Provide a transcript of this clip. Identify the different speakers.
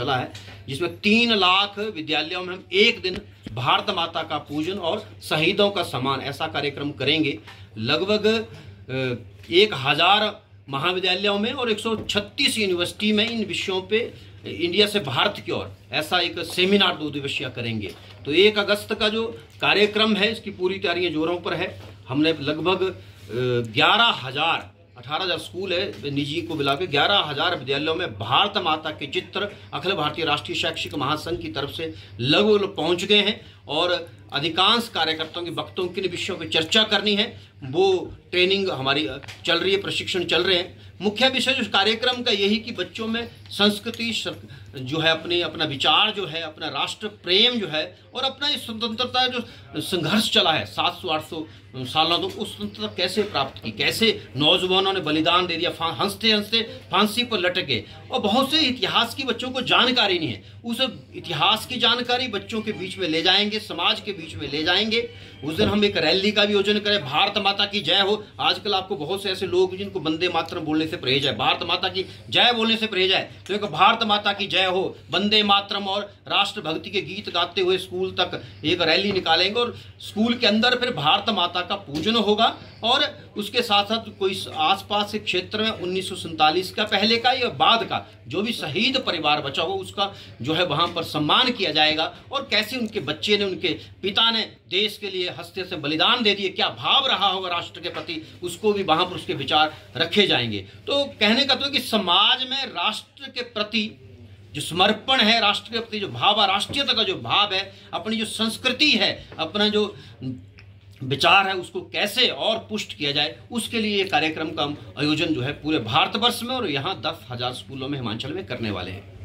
Speaker 1: चला है, जिसमें तीन लाख विद्यालयों में हम एक दिन भारत माता का पूजन और शहीदों का सम्मान, ऐसा कार्यक्रम करेंगे। लगभग एक हज़ार महाविद्यालयों में और 136 यूनिवर्सिटी में इन विषयों पे इंडिया से भारत की ओर ऐसा एक सेमिनार दो दिवसीय करेंगे। तो एक अगस्त का जो कार्यक्रम है, इसकी पूरी तैयारियाँ जोरों पर है। हमने लगभग ग्यारह हज़ार अठारह हज़ार स्कूल है निजी को मिला के ग्यारह हज़ार विद्यालयों में भारत माता के चित्र अखिल भारतीय राष्ट्रीय शैक्षिक महासंघ की तरफ़ से लगभग पहुँच गए हैं और अधिकांश कार्यकर्ताओं के वक्तों किन विषयों पर चर्चा करनी है। वो ट्रेनिंग हमारी चल रही है, प्रशिक्षण चल रहे हैं। मुख्य विषय उस कार्यक्रम का यही कि बच्चों में संस्कृति जो है अपने, अपना विचार जो है, अपना राष्ट्र प्रेम जो है और अपना ये स्वतंत्रता जो संघर्ष चला है, सात सौ, आठ सौ सालों तो उस स्वतंत्रता कैसे प्राप्त की? कैसे नौजवानों ने बलिदान दे दिया हँसते हँसते फांसी पर लटके? और बहुत से इतिहास की बच्चों को जानकारी नहीं है। उस इतिहास की जानकारी बच्चों के बीच में ले जाएँगे, समाज के बीच में ले जाएँगे। उस दिन हम एक रैली का भी आयोजन करें, भारत माता की जय हो। आजकल आपको बहुत से ऐसे लोग जिनको बंदे मातरम बोलने से परहेज है। भारत माता की जय बोलने से परहेज है। तो एक भारत माता की जय हो। वंदे मातरम और राष्ट्र भक्ति के गीत गाते हुए स्कूल तक एक रैली निकालेंगे और स्कूल के अंदर फिर भारत माता का पूजन होगा और उसके साथ साथ कोई आसपास के क्षेत्र में उन्नीस का, पहले का या बाद का जो भी शहीद परिवार बचा हो, उसका जो है वहाँ पर सम्मान किया जाएगा और कैसे उनके बच्चे ने, उनके पिता ने देश के लिए हस्ते से बलिदान दे दिए, क्या भाव रहा होगा राष्ट्र के प्रति, उसको भी वहाँ पर उसके विचार रखे जाएँगे। तो कहने का तो कि समाज में राष्ट्र के प्रति जो समर्पण है राष्ट्र के प्रति जो भाव है, राष्ट्रीयता का जो भाव है, अपनी जो संस्कृति है, अपना जो विचार है, उसको कैसे और पुष्ट किया जाए, उसके लिए ये कार्यक्रम का आयोजन जो है पूरे भारतवर्ष में और यहाँ दस हज़ार स्कूलों में हिमाचल में करने वाले हैं।